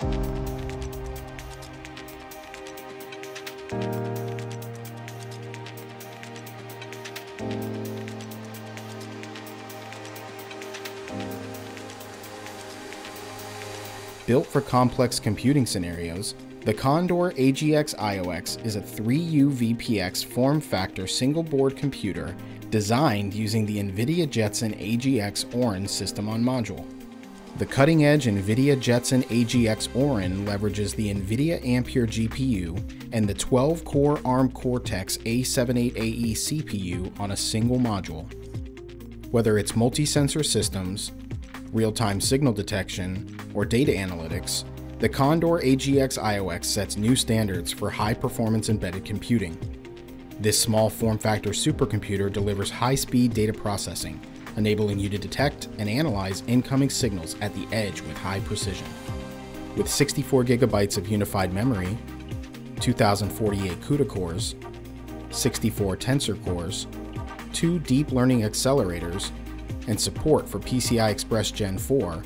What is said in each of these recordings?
Built for complex computing scenarios, the Condor AGX IOX is a 3U VPX form factor single board computer designed using the NVIDIA Jetson AGX Orin system on module. The cutting edge NVIDIA Jetson AGX Orin leverages the NVIDIA Ampere GPU and the 12 core ARM Cortex A78AE CPU on a single module. Whether it's multi sensor systems, real time signal detection, or data analytics, the Condor AGX IOX sets new standards for high performance embedded computing. This small form factor supercomputer delivers high speed data processing, enabling you to detect and analyze incoming signals at the edge with high precision. With 64 gigabytes of unified memory, 2048 CUDA cores, 64 tensor cores, two deep learning accelerators, and support for PCI Express Gen 4,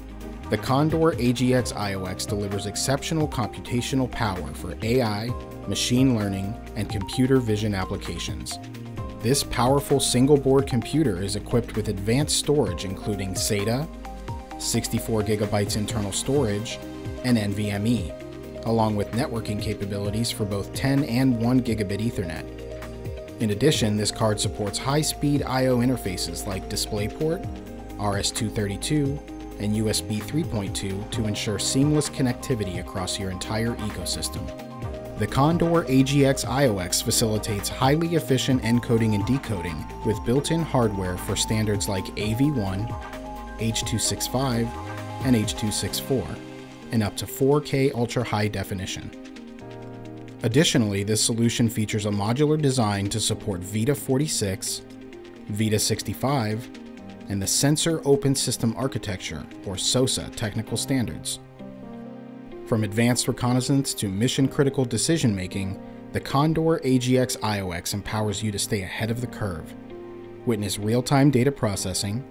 the Condor AGX IOX delivers exceptional computational power for AI, machine learning, and computer vision applications. This powerful single board computer is equipped with advanced storage including SATA, 64 gigabytes internal storage, and NVMe, along with networking capabilities for both 10 and 1 gigabit Ethernet. In addition, this card supports high-speed I.O. interfaces like DisplayPort, RS-232, and USB 3.2 to ensure seamless connectivity across your entire ecosystem. The Condor AGX IOX facilitates highly efficient encoding and decoding with built-in hardware for standards like AV1, H.265, and H.264, and up to 4K ultra-high definition. Additionally, this solution features a modular design to support VITA 46, VITA 65, and the Sensor Open System Architecture, or SOSA, technical standards. From advanced reconnaissance to mission critical decision making, the Condor AGX IOX empowers you to stay ahead of the curve. Witness real time data processing,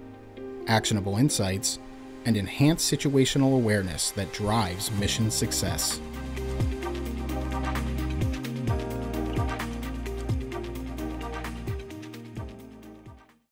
actionable insights, and enhanced situational awareness that drives mission success.